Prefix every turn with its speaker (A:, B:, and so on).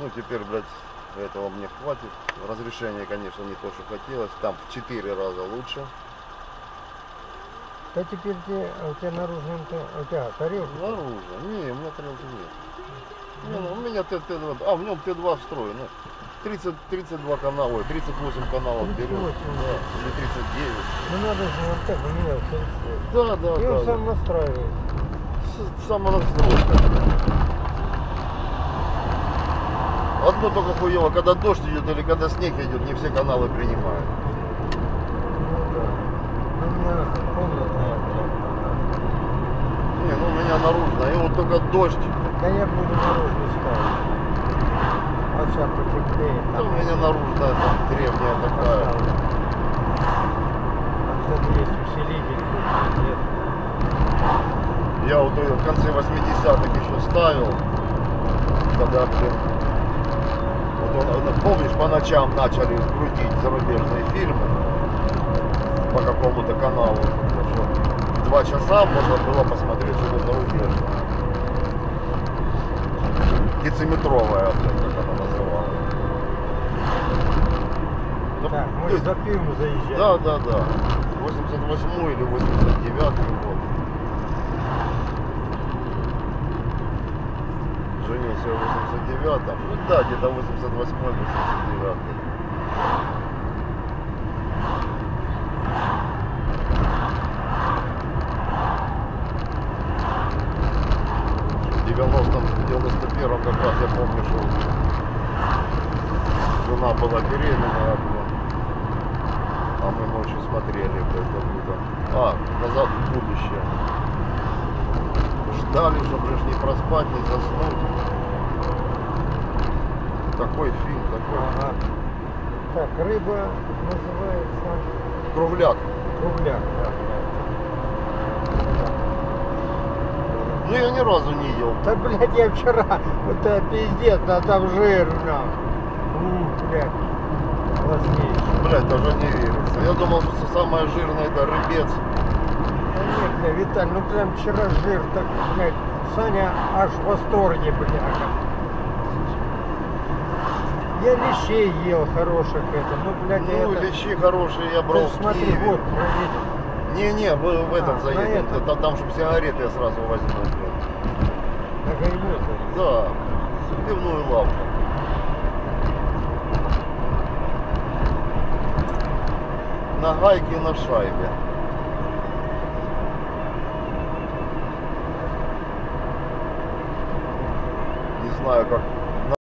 A: Ну, теперь, блядь, этого мне хватит. Разрешение, конечно, не то, что хотелось. Там в 4 раза лучше.
B: Да теперь тебе, а у тебя наружным, у тебя тарелка.
A: Наружу. Не, у меня тарелки нет. Не, ну, у меня Т, Т2, а в нем Т2 встроено. 30, 32 канала, ой, 38 каналов берет.
B: 38,
A: Да, или 39.
B: Ну надо же вот так поменялся.
A: Да, да,
B: И он
A: да.
B: сам настраивает.
A: С- Самонастройка. Одно только хуево, когда дождь идет или когда снег идет, не все каналы принимают.
B: Да.
A: Не, ну у меня наружно, и вот только дождь,
B: Да я буду наружный ставить. А сейчас потеплее.
A: ну, у меня наружная там древняя такая.
B: что есть усилитель, тут нет.
A: Я вот в конце 80-х еще ставил, когда, блин, вот помнишь, по ночам начали крутить зарубежные фильмы по какому-то каналу, в два часа можно было посмотреть что-то зарубежное. Дециметровая, как она называлась. Ну,
B: Так, мы
A: есть-
B: за пивом заезжаем.
A: да, да, да. 88 или 89 год. Женился в 89-м. Ну да, где-то 88-89. В 90-м, 91-м как раз я помню, что жена была беременная. А мы ночью смотрели будто. А, назад будущее. Ждали, чтобы лишь не проспать, не заснуть. Такой фильм, такой.
B: Ага. Так, рыба называется
A: Кругляк.
B: кругляк. Да,
A: Ну я ни разу не ел.
B: да. блядь, я вчера, вот это пиздец, да там жир, на. У, блядь, класснейший.
A: Блять, даже не верится. Я думал, что самое жирное это рыбец.
B: Да нет, бля, Виталь, ну прям вчера жир, так, блядь, Саня аж в восторге, бляха. Я лещей ел хороших это, ну, блядь,
A: Ну,
B: это...
A: лещи хорошие я
B: Ты
A: брал в
B: смотри,
A: Киеве.
B: вот, проверь.
A: Не-не, в, в
B: А,
A: этот
B: на
A: заедем.
B: этот.
A: Там, там, чтобы сигареты я сразу возьму. блядь.
B: На гаймоте.
A: Да, пивную лавку. На гайке и на шайбе. Не знаю, как